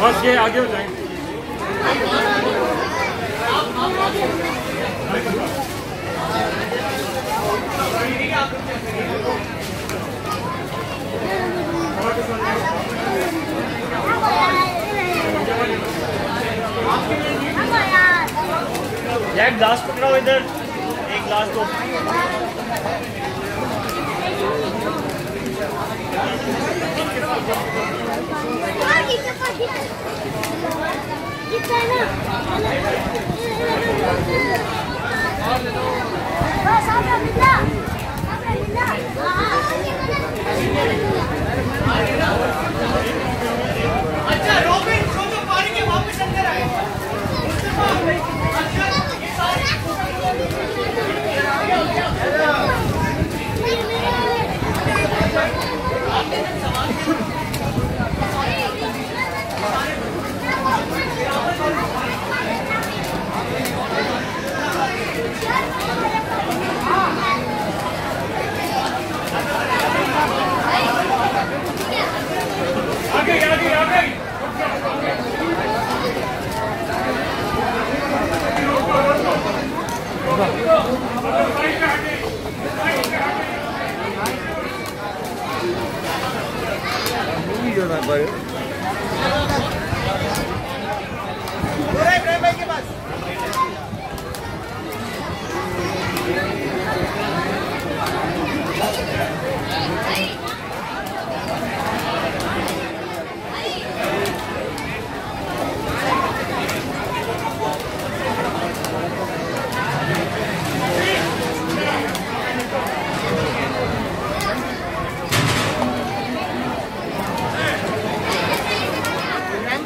बस ये आगे हो जाएँगे। एक ग्लास पकड़ाओ इधर एक ग्लास दो। 在那在那 giờ là vậy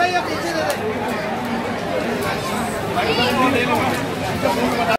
哎呀，别 giờ.